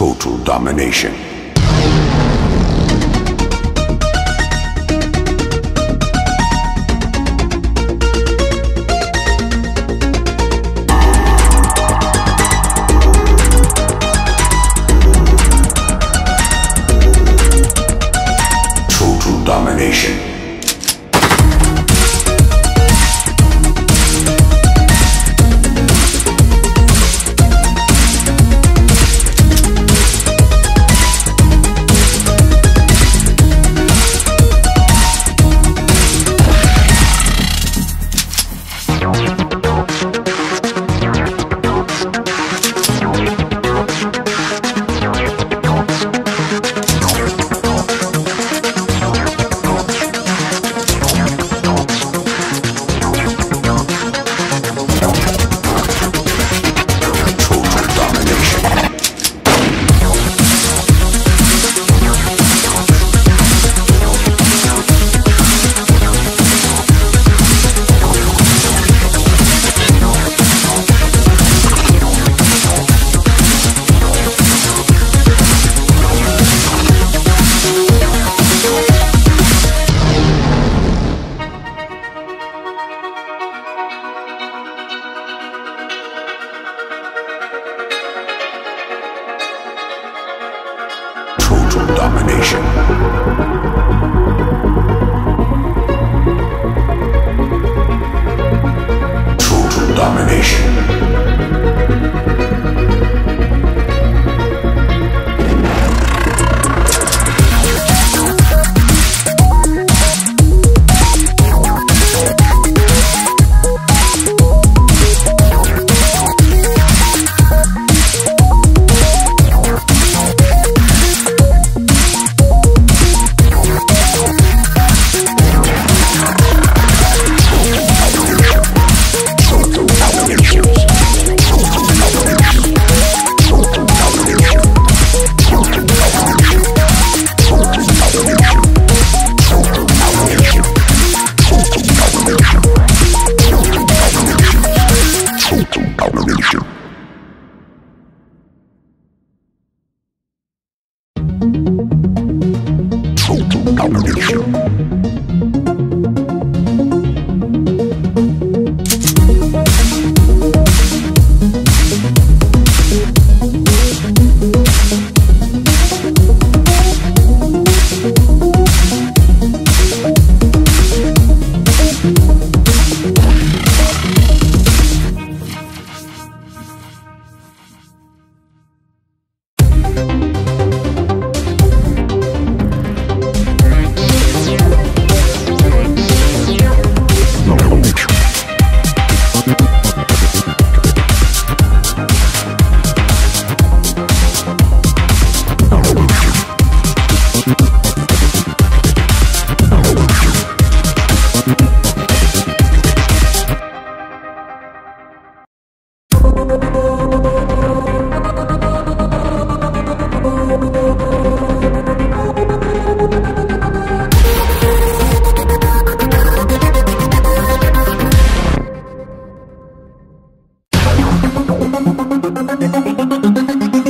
Total domination. Total domination. Total Thank you.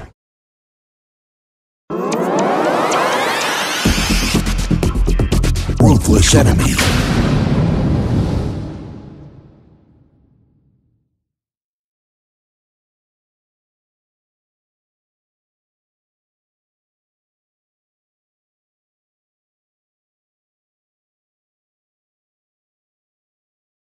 Ruthless enemy.